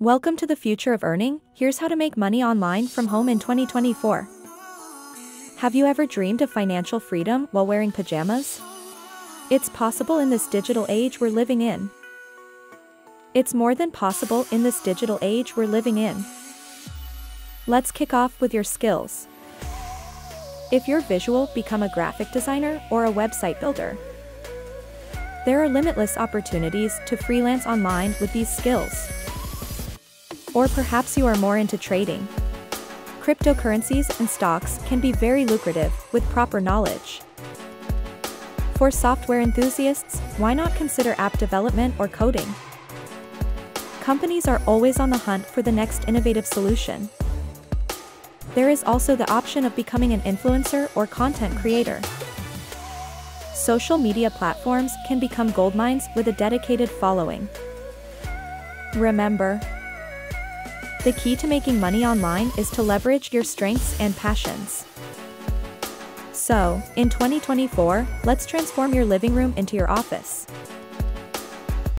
Welcome to the future of earning. Here's how to make money online from home in 2024. Have you ever dreamed of financial freedom while wearing pajamas? It's possible in this digital age we're living in. It's more than possible in this digital age we're living in. Let's kick off with your skills. If you're visual, become a graphic designer or a website builder. There are limitless opportunities to freelance online with these skills. Or perhaps you are more into trading. Cryptocurrencies and stocks can be very lucrative with proper knowledge. For software enthusiasts, why not consider app development or coding? Companies are always on the hunt for the next innovative solution. There is also the option of becoming an influencer or content creator. Social media platforms can become goldmines with a dedicated following. Remember, the key to making money online is to leverage your strengths and passions. So, in 2024, let's transform your living room into your office.